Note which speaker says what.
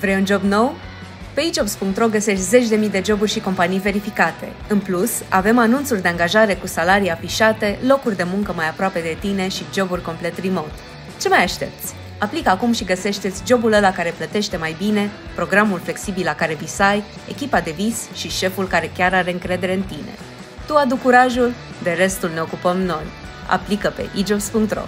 Speaker 1: Vrei un job nou? Pe ejobs.ro găsești zeci de mii de joburi și companii verificate. În plus, avem anunțuri de angajare cu salarii afișate, locuri de muncă mai aproape de tine și joburi complet remote. Ce mai aștepți? Aplică acum și găsește-ți jobul ăla care plătește mai bine, programul flexibil la care visai, echipa de vis și șeful care chiar are încredere în tine. Tu adu curajul, de restul ne ocupăm noi. Aplică pe ejobs.ro